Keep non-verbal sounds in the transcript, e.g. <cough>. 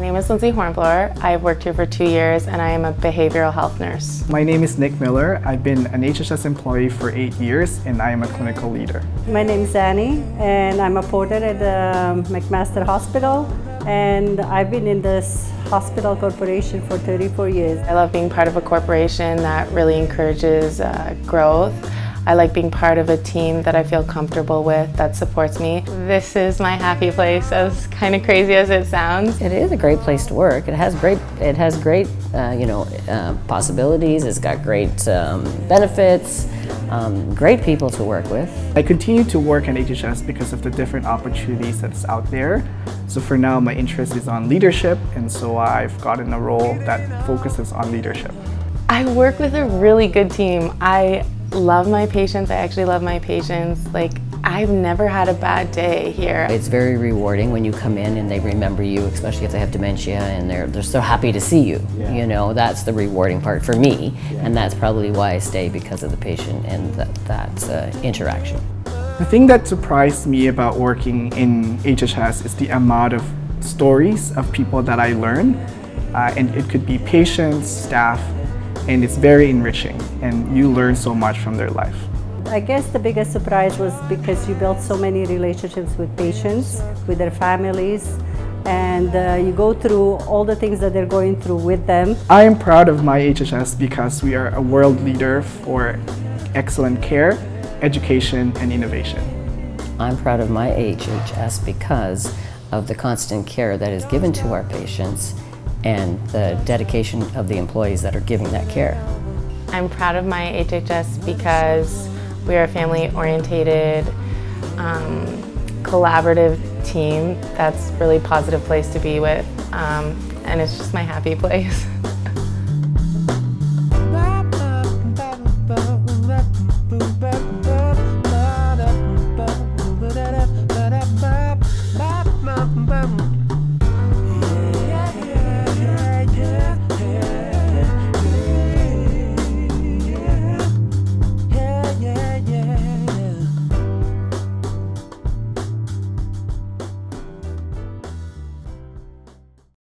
My name is Lindsay Hornblower. I've worked here for two years and I am a behavioral health nurse. My name is Nick Miller. I've been an HHS employee for eight years and I am a clinical leader. My name is Annie and I'm a porter at the McMaster Hospital and I've been in this hospital corporation for 34 years. I love being part of a corporation that really encourages uh, growth. I like being part of a team that I feel comfortable with, that supports me. This is my happy place, as kind of crazy as it sounds. It is a great place to work. It has great, it has great, uh, you know, uh, possibilities. It's got great um, benefits, um, great people to work with. I continue to work at HHS because of the different opportunities that's out there. So for now, my interest is on leadership, and so I've gotten a role that focuses on leadership. I work with a really good team. I love my patients. I actually love my patients. Like, I've never had a bad day here. It's very rewarding when you come in and they remember you, especially if they have dementia and they're, they're so happy to see you. Yeah. You know, that's the rewarding part for me. Yeah. And that's probably why I stay because of the patient and that, that uh, interaction. The thing that surprised me about working in HHS is the amount of stories of people that I learn. Uh, and it could be patients, staff, and it's very enriching and you learn so much from their life. I guess the biggest surprise was because you built so many relationships with patients, with their families, and uh, you go through all the things that they're going through with them. I am proud of my HHS because we are a world leader for excellent care, education, and innovation. I'm proud of my HHS because of the constant care that is given to our patients and the dedication of the employees that are giving that care. I'm proud of my HHS because we are a family-orientated, um, collaborative team that's really positive place to be with um, and it's just my happy <laughs> place.